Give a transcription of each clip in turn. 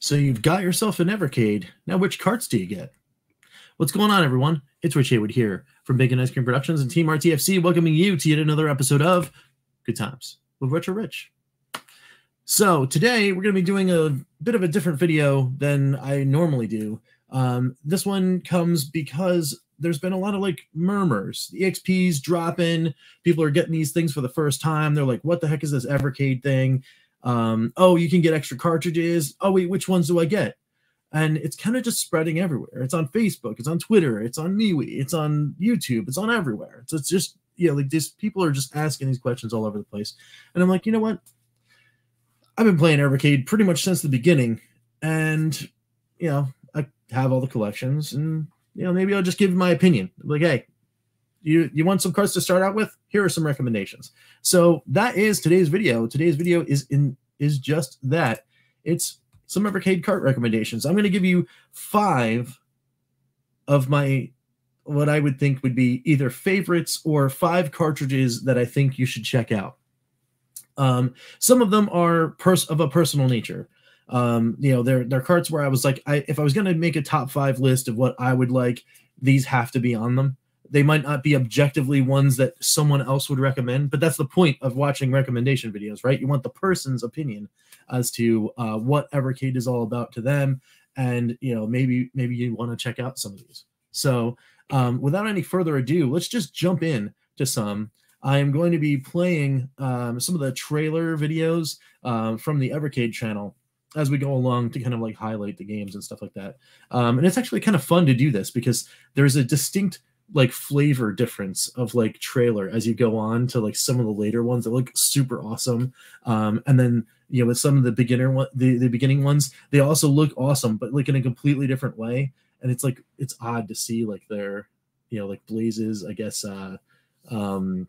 So you've got yourself an Evercade. Now, which carts do you get? What's going on, everyone? It's Rich Haywood here from Bacon Ice Cream Productions and Team RTFC, welcoming you to yet another episode of Good Times with Retro Rich. So today we're going to be doing a bit of a different video than I normally do. Um, this one comes because there's been a lot of like murmurs. The EXP's dropping. People are getting these things for the first time. They're like, "What the heck is this Evercade thing?" Um, oh, you can get extra cartridges. Oh, wait, which ones do I get? And it's kind of just spreading everywhere. It's on Facebook, it's on Twitter, it's on MeWe, it's on YouTube, it's on everywhere. So it's just, you know, like these people are just asking these questions all over the place. And I'm like, you know what? I've been playing Evercade pretty much since the beginning. And, you know, I have all the collections and, you know, maybe I'll just give my opinion. Like, hey, you you want some cards to start out with? Here are some recommendations. So that is today's video. Today's video is in is just that. It's some evercade cart recommendations. I'm going to give you five of my what i would think would be either favorites or five cartridges that i think you should check out. Um, some of them are pers- of a personal nature. Um, you know they're they're carts where i was like I, if i was going to make a top five list of what i would like these have to be on them they might not be objectively ones that someone else would recommend but that's the point of watching recommendation videos right? You want the person's opinion as to uh, what evercade is all about to them and you know maybe maybe you want to check out some of these. So um, without any further ado let's just jump in to some. I am going to be playing um, some of the trailer videos uh, from the evercade channel as we go along to kind of like highlight the games and stuff like that. Um, and it's actually kind of fun to do this because there's a distinct like flavor difference of like trailer as you go on to like some of the later ones that look super awesome. Um and then you know with some of the beginner one the, the beginning ones they also look awesome but like in a completely different way. And it's like it's odd to see like their you know like blazes i guess uh um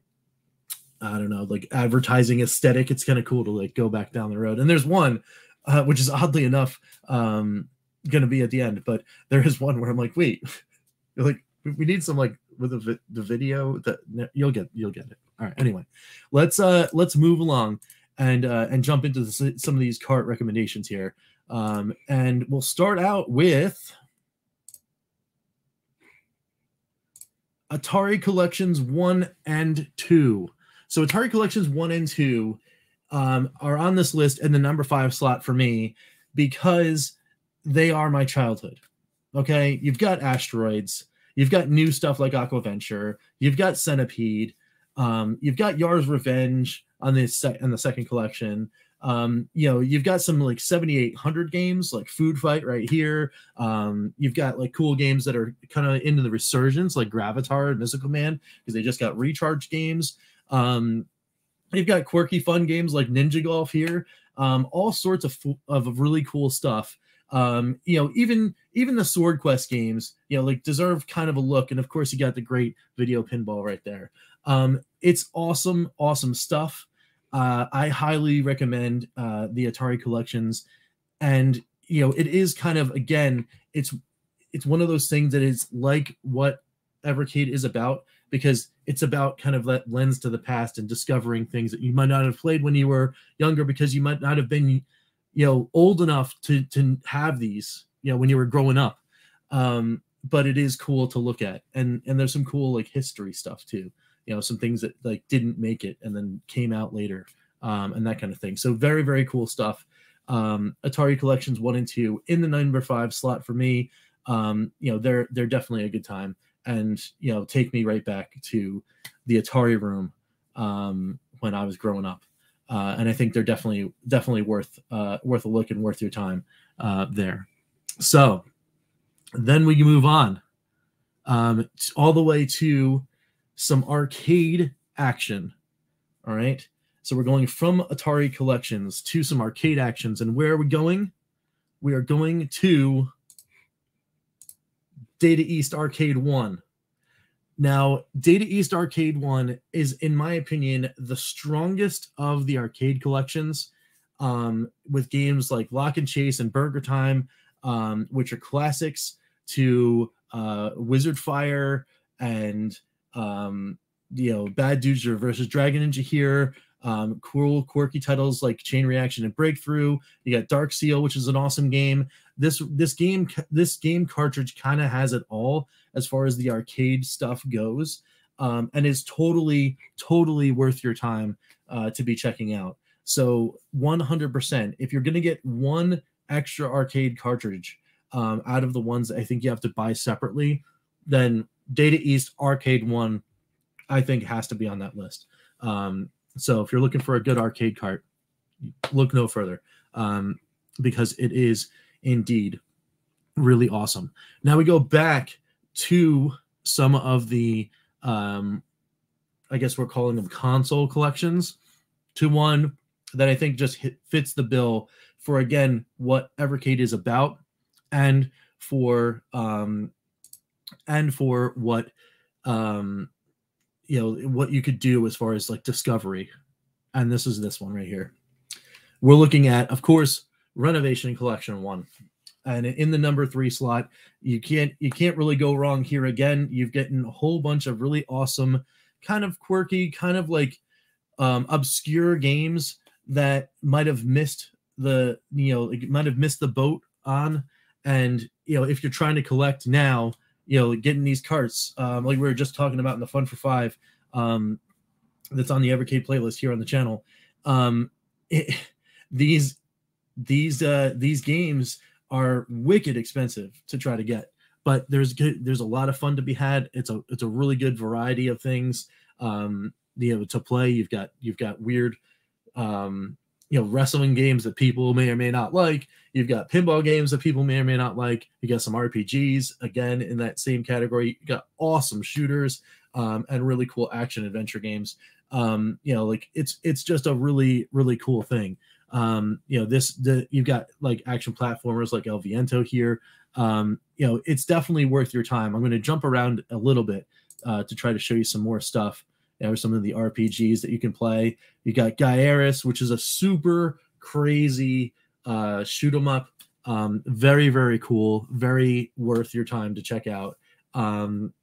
i don't know like advertising aesthetic. It's kind of cool to like go back down the road. And there's one uh, which is oddly enough um gonna be at the end but there is one where i'm like wait like we need some like with the, the video that you'll get you'll get it. All right anyway let's uh let's move along and uh and jump into the, some of these cart recommendations here. Um and we'll start out with atari collections one and two. So atari collections one and two um are on this list in the number five slot for me because they are my childhood. Okay you've got asteroids You've got new stuff like Aquaventure. You've got Centipede. Um, you've got Yar's Revenge on the set on the second collection. Um, you know, you've got some like 7800 games like Food Fight right here. Um, you've got like cool games that are kind of into the resurgence like Gravitar and Mystical Man because they just got recharge games. Um, you've got quirky fun games like Ninja Golf here. Um, all sorts of of really cool stuff um, you know, even even the Sword Quest games, you know, like deserve kind of a look. And of course, you got the great video pinball right there. Um, it's awesome, awesome stuff. Uh, I highly recommend uh, the Atari collections, and you know, it is kind of again, it's it's one of those things that is like what Evercade is about because it's about kind of that lens to the past and discovering things that you might not have played when you were younger because you might not have been you know old enough to to have these you know when you were growing up. Um but it is cool to look at. And and there's some cool like history stuff too you know some things that like didn't make it and then came out later um and that kind of thing. So very very cool stuff. Um atari collections one and two in the number five slot for me. Um you know they're they're definitely a good time. And you know take me right back to the atari room um when i was growing up uh, and I think they're definitely definitely worth uh, worth a look and worth your time uh, there. So then we move on um, all the way to some arcade action. All right. So we're going from Atari collections to some arcade actions. And where are we going? We are going to Data East Arcade 1. Now, Data East Arcade 1 is, in my opinion, the strongest of the arcade collections um, with games like Lock and Chase and Burger Time, um, which are classics, to uh, Wizard Fire and, um, you know, Bad Dudes versus Dragon Ninja here. Um, cool, quirky titles like Chain Reaction and Breakthrough. You got Dark Seal, which is an awesome game. This this game this game cartridge kind of has it all as far as the arcade stuff goes, um, and is totally totally worth your time uh, to be checking out. So 100%, if you're gonna get one extra arcade cartridge um, out of the ones I think you have to buy separately, then Data East Arcade One, I think has to be on that list. Um, so if you're looking for a good arcade cart, look no further um, because it is indeed really awesome. Now we go back to some of the, um, I guess we're calling them console collections, to one that I think just hit, fits the bill for again what Evercade is about, and for um, and for what um, you know what you could do as far as like discovery. And this is this one right here. We're looking at of course renovation collection one and in the number three slot you can't you can't really go wrong here again you've gotten a whole bunch of really awesome kind of quirky kind of like um, obscure games that might have missed the you know might have missed the boat on and you know if you're trying to collect now you know, getting these carts, um, like we were just talking about in the Fun for Five, um, that's on the Evercade playlist here on the channel. Um, it, these these uh, these games are wicked expensive to try to get, but there's good, there's a lot of fun to be had. It's a it's a really good variety of things. Um, you know, to play. You've got you've got weird um, you know wrestling games that people may or may not like you've got pinball games that people may or may not like you got some rpgs again in that same category you got awesome shooters um, and really cool action adventure games um, you know like it's it's just a really really cool thing um, you know this the you've got like action platformers like el viento here um, you know it's definitely worth your time i'm going to jump around a little bit uh, to try to show you some more stuff there are some of the RPGs that you can play. You got Gyruss, which is a super crazy uh, shoot 'em up. Um, very very cool, very worth your time to check out. Um,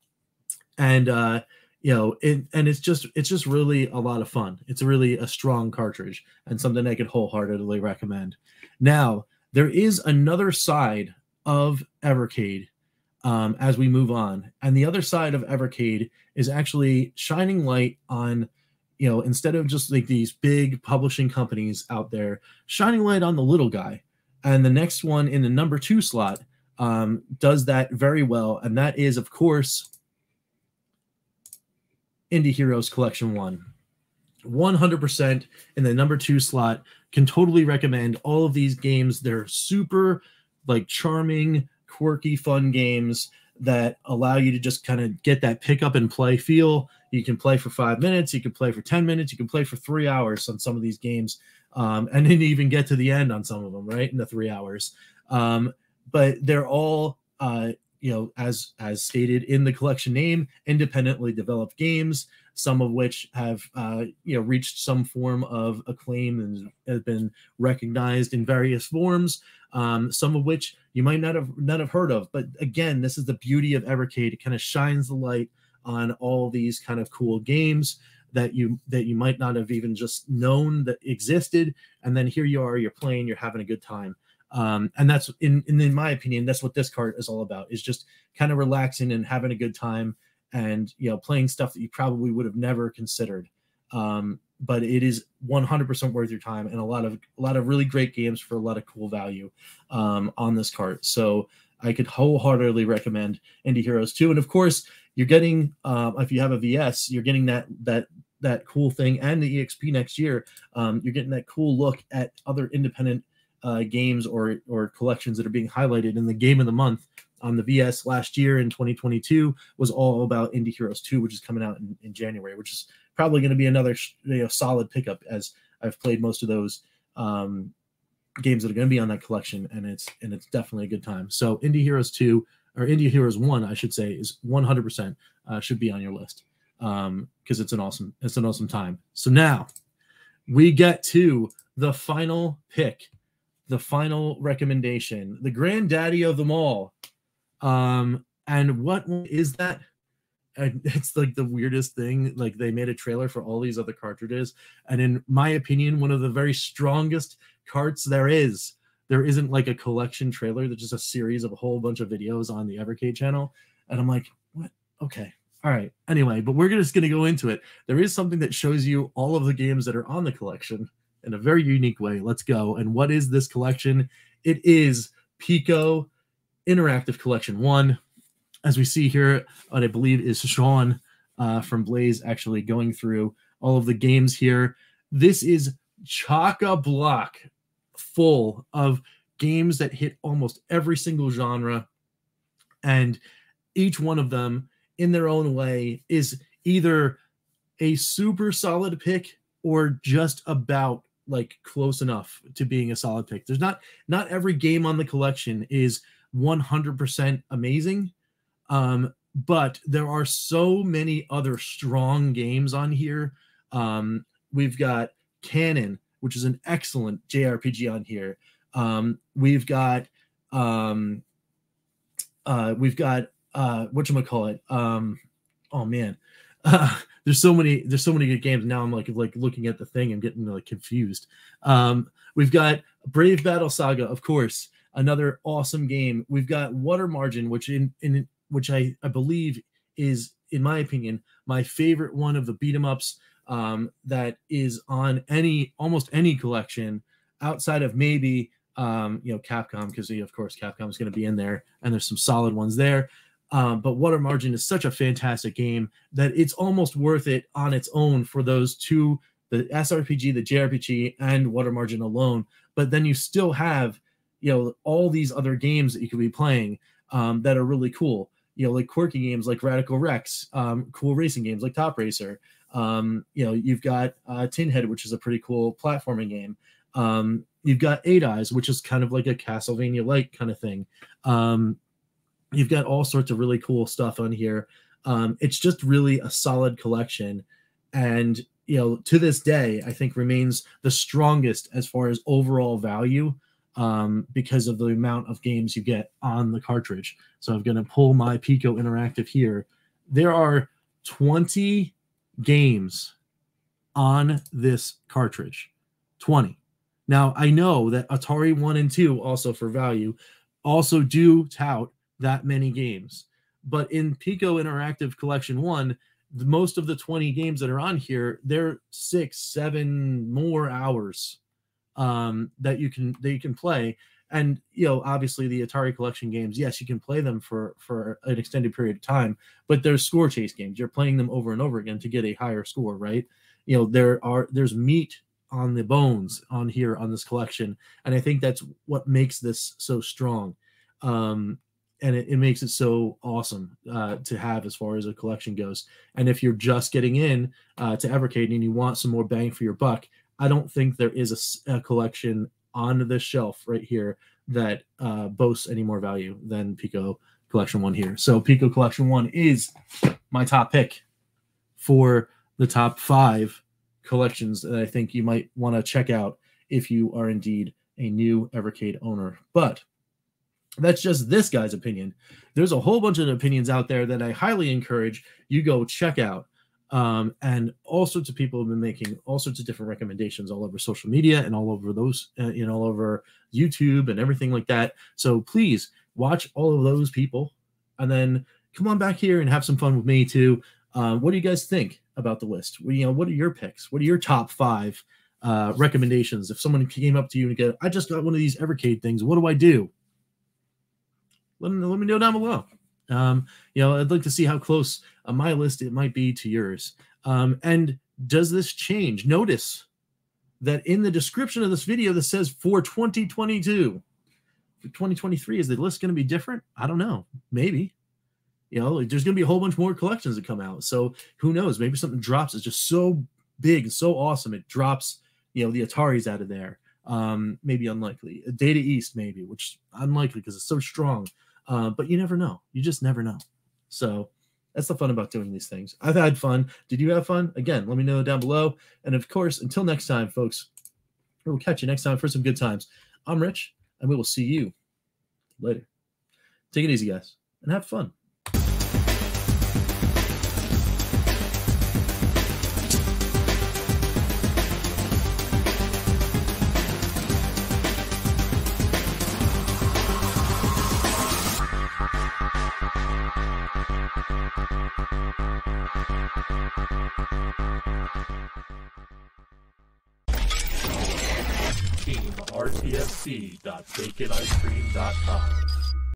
and uh, you know, it, and it's just it's just really a lot of fun. It's really a strong cartridge and something I could wholeheartedly recommend. Now there is another side of Evercade um, as we move on. And the other side of Evercade is actually shining light on, you know, instead of just like these big publishing companies out there, shining light on the little guy. And the next one in the number two slot um, does that very well. And that is, of course, Indie Heroes Collection 1. 100% in the number two slot. Can totally recommend all of these games. They're super like charming, quirky, fun games that allow you to just kind of get that pick up and play feel. You can play for five minutes, you can play for 10 minutes, you can play for three hours on some of these games, um, and then even get to the end on some of them, right? In the three hours. Um, but they're all, uh, you know, as as stated in the collection name, independently developed games some of which have uh, you know reached some form of acclaim and have been recognized in various forms. Um, some of which you might not have not have heard of. But again, this is the beauty of Evercade. It kind of shines the light on all these kind of cool games that you that you might not have even just known that existed and then here you are you're playing you're having a good time um, and that's in, in my opinion that's what this cart is all about is just kind of relaxing and having a good time and you know playing stuff that you probably would have never considered. Um, but it is 100% worth your time and a lot of a lot of really great games for a lot of cool value um, on this cart so i could wholeheartedly recommend indie heroes 2 and of course you're getting um, if you have a vs you're getting that that that cool thing and the exp next year. Um, you're getting that cool look at other independent uh, games or or collections that are being highlighted in the game of the month on the VS last year in 2022 was all about Indie Heroes 2, which is coming out in, in January, which is probably going to be another you know, solid pickup as I've played most of those um, games that are going to be on that collection, and it's and it's definitely a good time. So Indie Heroes 2 or Indie Heroes 1, I should say, is 100% uh, should be on your list because um, it's an awesome it's an awesome time. So now we get to the final pick, the final recommendation, the granddaddy of them all um, and what is that? it's like the weirdest thing. Like they made a trailer for all these other cartridges, and in my opinion, one of the very strongest carts there is. There isn't like a collection trailer. There's just a series of a whole bunch of videos on the Evercade channel, and I'm like, what? Okay, all right. Anyway, but we're just going to go into it. There is something that shows you all of the games that are on the collection in a very unique way. Let's go. And what is this collection? It is Piko Interactive Collection 1 as we see here, what I believe is Sean uh, from Blaze actually going through all of the games here. This is chock a block full of games that hit almost every single genre. And each one of them, in their own way, is either a super solid pick or just about like close enough to being a solid pick. There's not not every game on the collection is 100% amazing, um, but there are so many other strong games on here. Um, we've got Canon, which is an excellent JRPG on here. Um, we've got um, uh, we've got uh, what you call it? Um, oh man, uh, there's so many there's so many good games now. I'm like like looking at the thing and getting like confused. Um, we've got Brave Battle Saga, of course, another awesome game. We've got Water Margin, which in in which I, I believe is, in my opinion, my favorite one of the beat 'em ups um, that is on any almost any collection outside of maybe um, you know Capcom because of course Capcom is going to be in there and there's some solid ones there. Um, but Water Margin is such a fantastic game that it's almost worth it on its own for those two the SRPG, the JRPG, and Water Margin alone. But then you still have you know all these other games that you could be playing um, that are really cool you know, like quirky games like Radical Rex, um, cool racing games like Top Racer. Um, you know, you've got uh, Tin Head, which is a pretty cool platforming game. Um, you've got Eight Eyes, which is kind of like a Castlevania like kind of thing. You've got all sorts of really cool stuff on here. Um, it's just really a solid collection. And, you know, to this day, I think remains the strongest as far as overall value um, because of the amount of games you get on the cartridge. So I'm going to pull my Piko Interactive here. There are 20 games on this cartridge. 20. Now, I know that Atari 1 and 2, also for value, also do tout that many games. But in Piko Interactive Collection 1, the, most of the 20 games that are on here, they're six, seven more hours um, that you can that you can play. And you know, obviously, the Atari collection games, yes, you can play them for for an extended period of time, but there's score chase games. You're playing them over and over again to get a higher score, right? You know, there are there's meat on the bones on here on this collection, and I think that's what makes this so strong. Um, and it, it, makes it so awesome uh, to have as far as a collection goes. And if you're just getting in uh, to Evercade and you want some more bang for your buck, I don't think there is a, a collection on this shelf right here that uh, boasts any more value than Piko Collection One here. So Piko Collection One is my top pick for the top five collections that I think you might want to check out if you are indeed a new Evercade owner. But that's just this guy's opinion. There's a whole bunch of opinions out there that I highly encourage you go check out. Um, and all sorts of people have been making all sorts of different recommendations all over social media and all over those, uh, you know, all over YouTube and everything like that. So please watch all of those people and then come on back here and have some fun with me too. Uh, what do you guys think about the list? Well, you know, what are your picks? What are your top five uh, recommendations? If someone came up to you and go, I just got one of these Evercade things, what do I do? Let me, let me know down below. Um, you know, I'd like to see how close on my list it might be to yours. Um, and does this change? Notice that in the description of this video that says for 2022. For 2023, is the list going to be different? I don't know. Maybe. You know, there's going to be a whole bunch more collections that come out. So who knows? Maybe something drops. It's just so big and so awesome. It drops, you know, the Ataris out of there. Um, maybe unlikely. Data East, maybe, which unlikely because it's so strong. Uh, but you never know. You just never know. So that's the fun about doing these things. I've had fun. Did you have fun? Again, let me know down below. And of course, until next time, folks, we'll catch you next time for some good times. I'm Rich, and we will see you later. Take it easy, guys, and have fun. TeamRTFC.baconicecream.com.